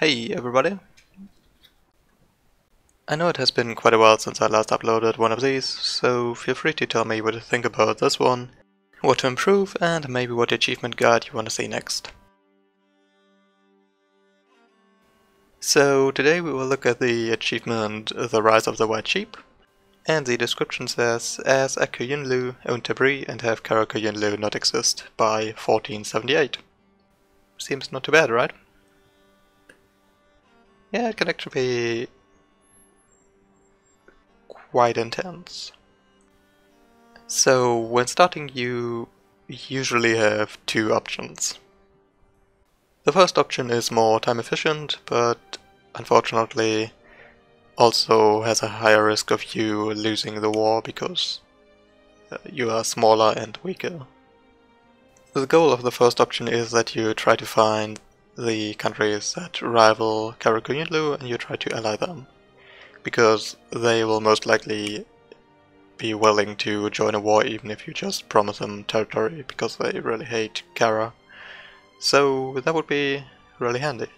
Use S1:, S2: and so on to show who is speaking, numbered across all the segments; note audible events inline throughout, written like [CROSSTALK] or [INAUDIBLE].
S1: Hey everybody! I know it has been quite a while since I last uploaded one of these, so feel free to tell me what you think about this one, what to improve, and maybe what achievement guide you want to see next. So today we will look at the achievement The Rise of the White Sheep, and the description says, as Aq Qoyunlu own Tabri and have Qara Qoyunlu not exist by 1478. Seems not too bad, right? Yeah, it can actually be quite intense. So when starting you usually have two options. The first option is more time efficient, but unfortunately also has a higher risk of you losing the war because uh, you are smaller and weaker. The goal of the first option is that you try to find the countries that rival Karakoyunlu and you try to ally them. Because they will most likely be willing to join a war even if you just promise them territory because they really hate Kara. So that would be really handy.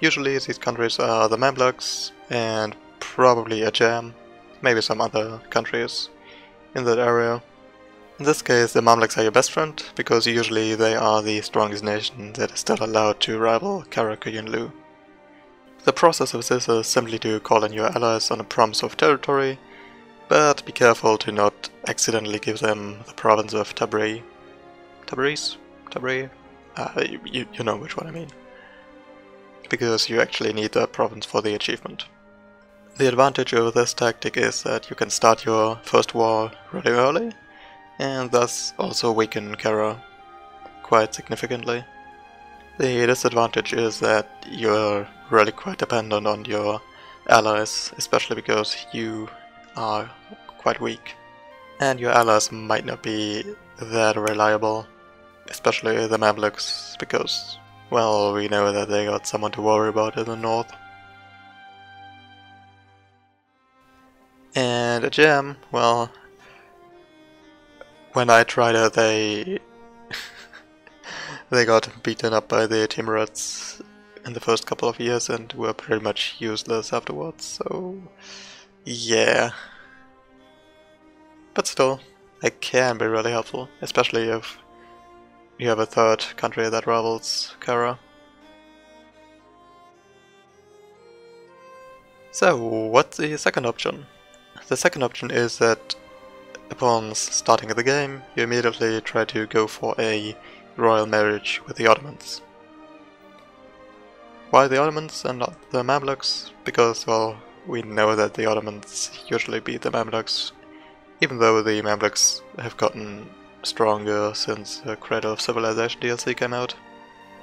S1: Usually these countries are the Mamluks and probably Ajam, maybe some other countries in that area. In this case the Mamluks are your best friend, because usually they are the strongest nation that is still allowed to rival Karakoyunlu. The process of this is simply to call in your allies on a promise of territory, but be careful to not accidentally give them the province of Tabri. Tabriz? Tabri? Uh, you, you know which one I mean because you actually need that province for the achievement. The advantage of this tactic is that you can start your first war really early, and thus also weaken Kara quite significantly. The disadvantage is that you're really quite dependent on your allies, especially because you are quite weak. And your allies might not be that reliable, especially the Mamluks, because well, we know that they got someone to worry about in the north. And Ajam, well, when I tried it, they [LAUGHS] they got beaten up by the Timurids in the first couple of years and were pretty much useless afterwards, so yeah. But still, it can be really helpful, especially if you have a third country that rivals Kara. So, what's the second option? The second option is that upon starting the game, you immediately try to go for a royal marriage with the Ottomans. Why the Ottomans and not the Mamluks? Because, well, we know that the Ottomans usually beat the Mamluks, even though the Mamluks have gotten stronger since the Cradle of Civilization DLC came out.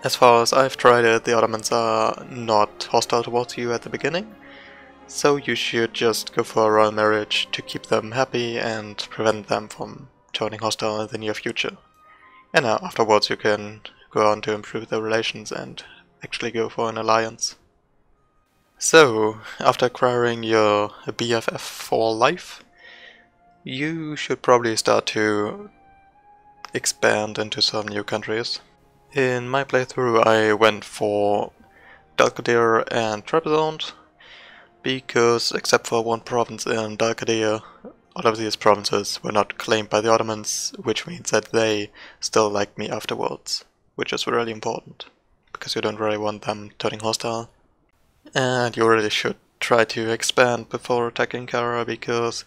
S1: As far as I've tried it, the Ottomans are not hostile towards you at the beginning, so you should just go for a royal marriage to keep them happy and prevent them from turning hostile in the near future. And afterwards you can go on to improve their relations and actually go for an alliance. So, after acquiring your BFF for life, you should probably start to expand into some new countries. In my playthrough I went for Dalkadir and Trebizond, because except for one province in Dalkadir, all of these provinces were not claimed by the Ottomans, which means that they still like me afterwards, which is really important, because you don't really want them turning hostile. And you really should try to expand before attacking Kara, because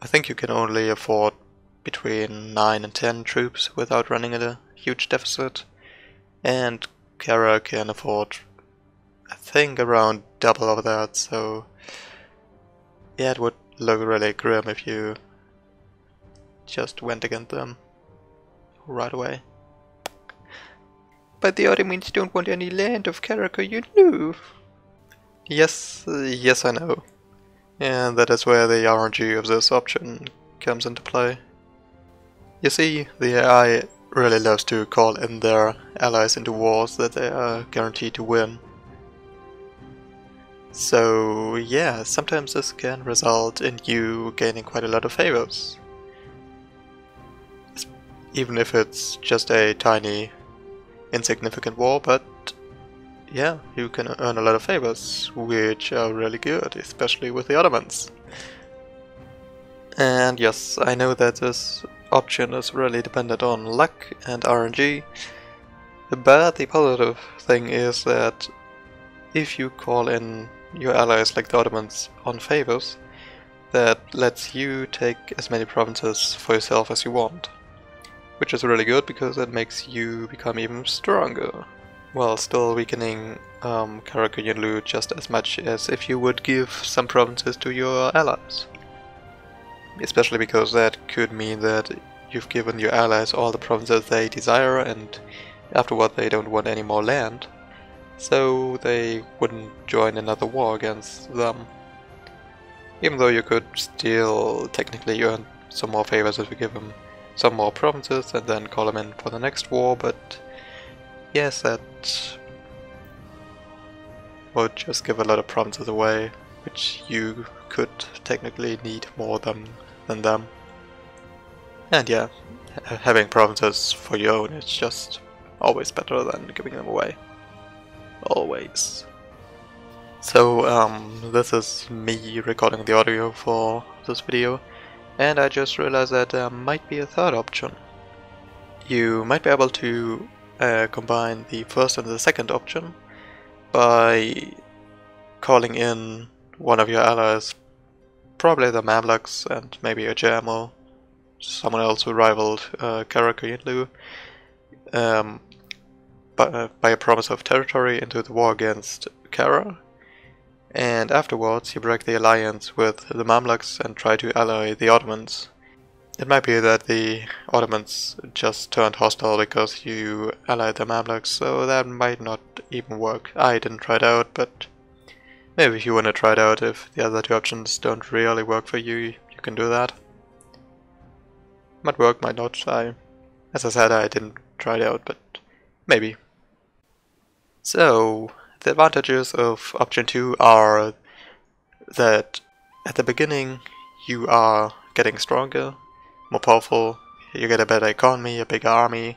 S1: I think you can only afford between 9 and 10 troops without running at a huge deficit. And Kara can afford, I think, around double of that, so yeah, it would look really grim if you just went against them right away. But the Ottomans don't want any land of Karaka, you know. Yes, yes I know. And that is where the RNG of this option comes into play. You see, the AI really loves to call in their allies into wars that they are guaranteed to win. So yeah, sometimes this can result in you gaining quite a lot of favors. Even if it's just a tiny, insignificant war, but yeah, you can earn a lot of favors, which are really good, especially with the Ottomans. And yes, I know that this option is really dependent on luck and RNG, but the positive thing is that if you call in your allies like the Ottomans on favors, that lets you take as many provinces for yourself as you want. Which is really good because it makes you become even stronger, while still weakening um, just as much as if you would give some provinces to your allies. Especially because that could mean that you've given your allies all the provinces they desire and afterward they don't want any more land, so they wouldn't join another war against them. Even though you could still technically earn some more favors if you give them some more provinces and then call them in for the next war, but yes, that would just give a lot of provinces away, which you could technically need more than, than them. And yeah, having provinces for your own is just always better than giving them away. Always. So um, this is me recording the audio for this video and I just realized that there might be a third option. You might be able to uh, combine the first and the second option by calling in one of your allies, probably the Mamluks and maybe a Jermo, someone else who rivaled uh, Kara-Koyunlu, um, by, uh, by a promise of territory into the war against Kara, and afterwards you break the alliance with the Mamluks and try to ally the Ottomans. It might be that the Ottomans just turned hostile because you allied the Mamluks, so that might not even work. I didn't try it out, but maybe if you want to try it out, if the other two options don't really work for you, you can do that. Might work, might not. I, as I said, I didn't try it out, but maybe. So, the advantages of option 2 are that at the beginning you are getting stronger, more powerful, you get a better economy, a bigger army,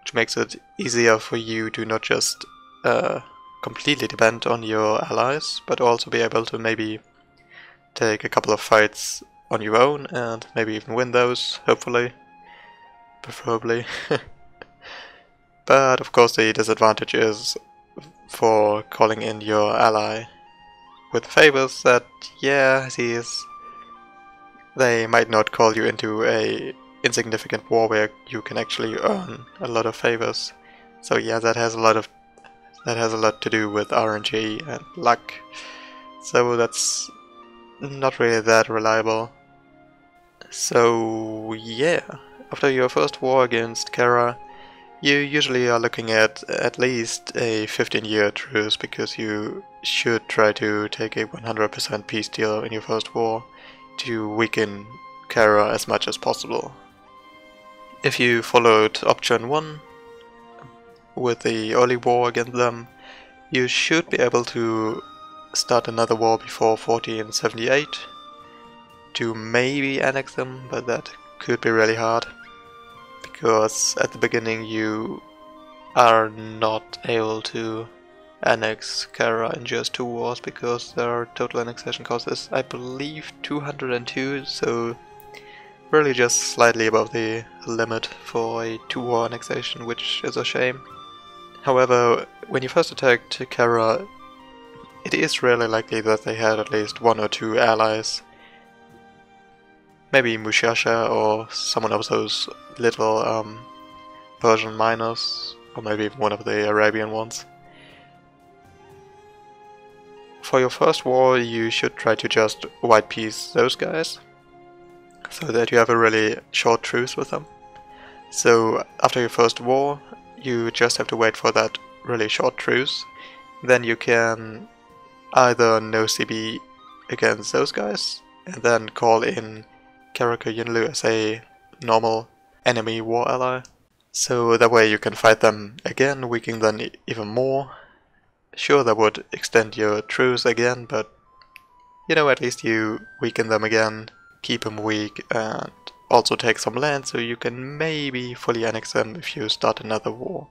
S1: which makes it easier for you to not just uh, completely depend on your allies, but also be able to maybe take a couple of fights on your own and maybe even win those, hopefully, preferably. [LAUGHS] but of course the disadvantage is for calling in your ally with favors that, yeah, these they might not call you into a insignificant war where you can actually earn a lot of favors. So yeah, that has a lot of that has a lot to do with RNG and luck. So that's not really that reliable. So yeah, after your first war against Kara, you usually are looking at at least a 15 year truce because you should try to take a 100% peace deal in your first war to weaken Kara as much as possible. If you followed option 1 with the early war against them, you should be able to start another war before 1478 to maybe annex them, but that could be really hard because at the beginning you are not able to annex Kara in just two wars because their total annexation cost is I believe 202 so really just slightly above the limit for a two war annexation which is a shame. However, when you first attacked Kara it is really likely that they had at least one or two allies maybe Mushasha or someone of those little um, Persian minors, or maybe even one of the Arabian ones. For your first war, you should try to just white peace those guys, so that you have a really short truce with them. So after your first war, you just have to wait for that really short truce, then you can either no CB against those guys, and then call in Kara-Koyunlu as a normal enemy war ally. So that way you can fight them again, weakening them even more. Sure, that would extend your truce again, but you know, at least you weaken them again, keep them weak, and also take some land so you can maybe fully annex them if you start another war.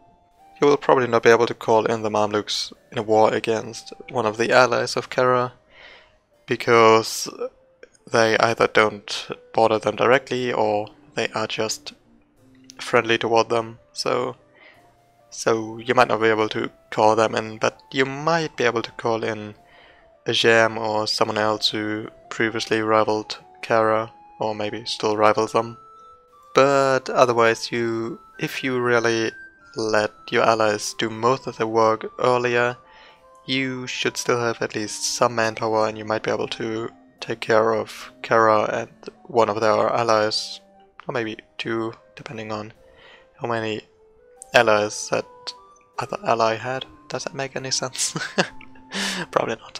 S1: You will probably not be able to call in the Mamluks in a war against one of the allies of Kara because they either don't bother them directly or they are just friendly toward them. So so you might not be able to call them in, but you might be able to call in Ajam or someone else who previously rivaled Kara or maybe still rivals them. But otherwise you if you really let your allies do most of the work earlier, you should still have at least some manpower and you might be able to take care of Kara and one of their allies, or maybe two, depending on how many allies that other ally had. Does that make any sense? [LAUGHS] Probably not.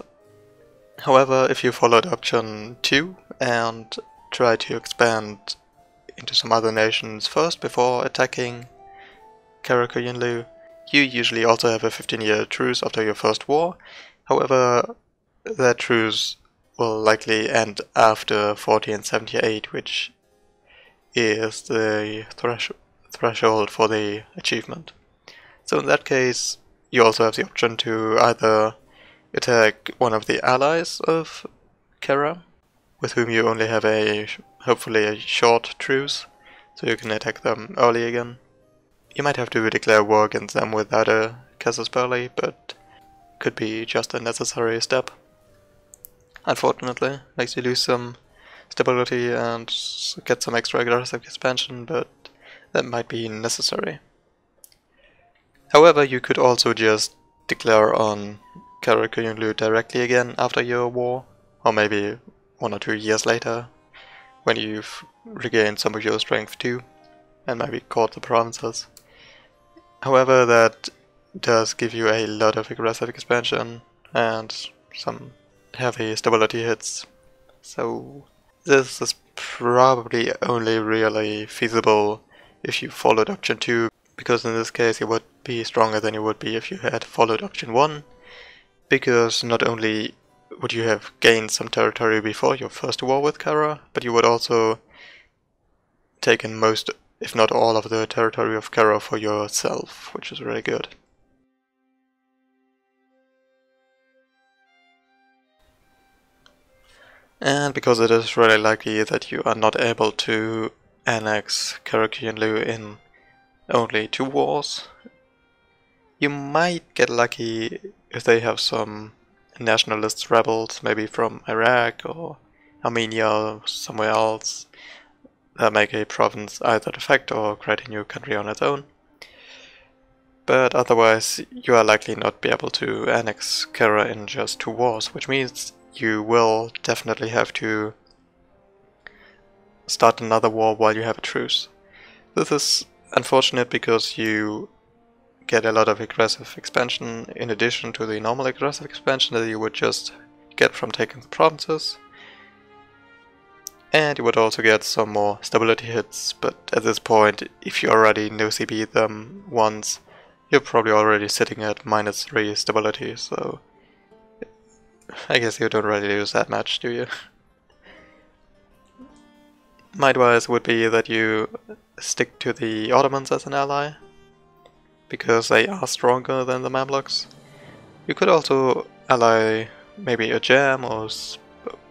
S1: However, if you followed option 2 and try to expand into some other nations first before attacking Kara Yunlu, you usually also have a 15 year truce after your first war. However, that truce will likely end after 1478, which is the thresh threshold for the achievement. So in that case, you also have the option to either attack one of the allies of Kara, with whom you only have a hopefully a short truce, so you can attack them early again. You might have to declare war against them without a casus belli, but could be just a necessary step. Unfortunately, makes you lose some stability and get some extra aggressive expansion, but that might be necessary. However, you could also just declare on Kara Yunlu directly again after your war, or maybe one or two years later, when you've regained some of your strength too, and maybe cored the provinces. However, that does give you a lot of aggressive expansion and some heavy stability hits. So this is probably only really feasible if you followed option 2, because in this case it would be stronger than it would be if you had followed option 1, because not only would you have gained some territory before your first war with Kara, but you would also taken most if not all of the territory of Kara for yourself, which is really good. And because it is really likely that you are not able to annex Kara Yunlu in only two wars, you might get lucky if they have some nationalist rebels, maybe from Iraq or Armenia or somewhere else, that make a province either defect or create a new country on its own. But otherwise, you are likely not be able to annex Kara in just two wars, which means you will definitely have to start another war while you have a truce. This is unfortunate because you get a lot of aggressive expansion in addition to the normal aggressive expansion that you would just get from taking the provinces. And you would also get some more stability hits, but at this point, if you already no CB them once, you're probably already sitting at minus 3 stability, so I guess you don't really lose that much, do you? My advice would be that you stick to the Ottomans as an ally, because they are stronger than the Mamluks. You could also ally maybe Ajam or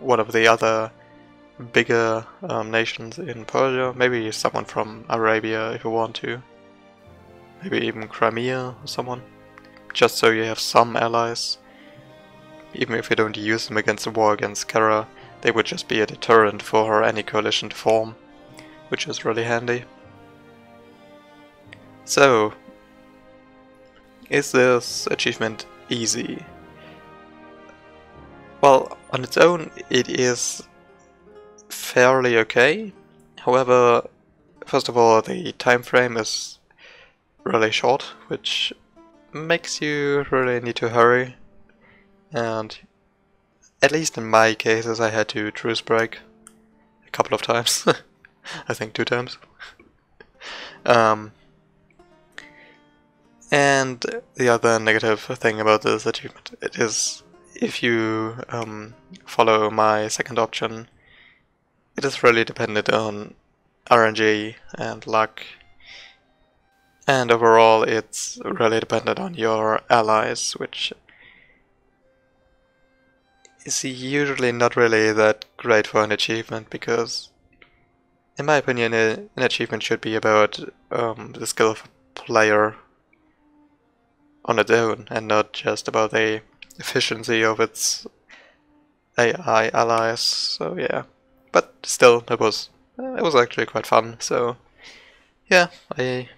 S1: one of the other bigger um, nations in Persia, maybe someone from Arabia if you want to, maybe even Crimea or someone, just so you have some allies. Even if you don't use them against the war against Kara, they would just be a deterrent for her any coalition to form, which is really handy. So, is this achievement easy? Well, on its own it is fairly okay. However, first of all, the time frame is really short, which makes you really need to hurry. And at least in my cases, I had to truce break a couple of times. [LAUGHS] I think two times. um, and the other negative thing about this achievement it is if you um, follow my second option, it is really dependent on RNG and luck. And overall it's really dependent on your allies, which is usually not really that great for an achievement because, in my opinion, an achievement should be about um, the skill of a player on its own and not just about the efficiency of its AI allies. So yeah, but still, it was it was actually quite fun. So yeah, I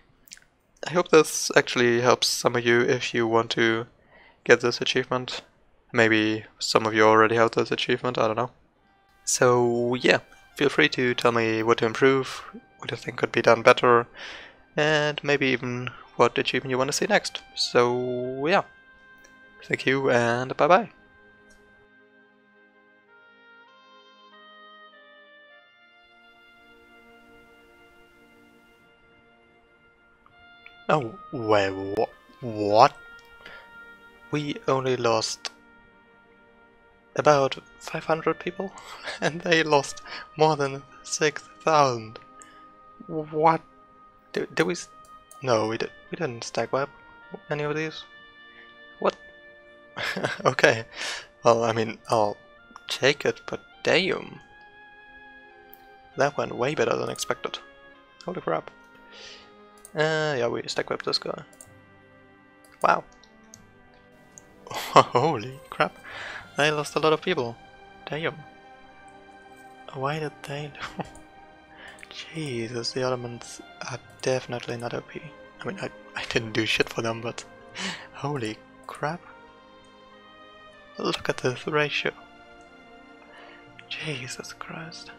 S1: I hope this actually helps some of you if you want to get this achievement. Maybe some of you already have this achievement, I don't know. So yeah, feel free to tell me what to improve, what you think could be done better, and maybe even what achievement you want to see next. So yeah, thank you and bye bye. Oh, wait, wh what? We only lost about 500 people, [LAUGHS] and they lost more than 6,000. What? Did, did we... No, we, did, we didn't stack wipe any of these. What? [LAUGHS] okay, well, I mean, I'll take it, but damn. That went way better than expected. Holy crap. Uh, yeah, we stack wiped this guy. Wow. [LAUGHS] Holy crap. They lost a lot of people. Damn. Why did they [LAUGHS] Jesus, the Ottomans are definitely not OP. I mean, I, I didn't do shit for them, but [LAUGHS] holy crap. Look at this ratio. Jesus Christ.